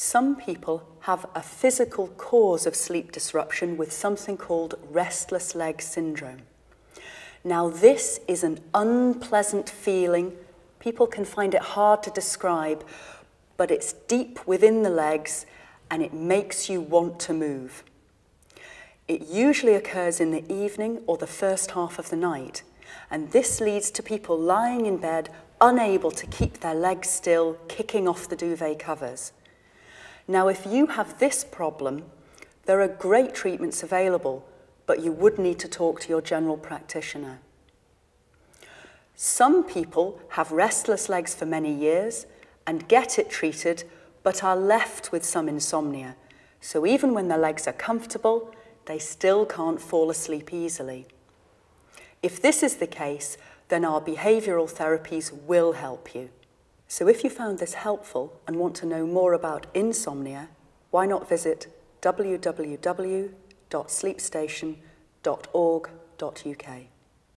Some people have a physical cause of sleep disruption with something called restless leg syndrome. Now, this is an unpleasant feeling. People can find it hard to describe, but it's deep within the legs and it makes you want to move. It usually occurs in the evening or the first half of the night, and this leads to people lying in bed unable to keep their legs still, kicking off the duvet covers. Now, if you have this problem, there are great treatments available, but you would need to talk to your general practitioner. Some people have restless legs for many years and get it treated, but are left with some insomnia. So even when their legs are comfortable, they still can't fall asleep easily. If this is the case, then our behavioural therapies will help you. So if you found this helpful and want to know more about insomnia, why not visit www.sleepstation.org.uk.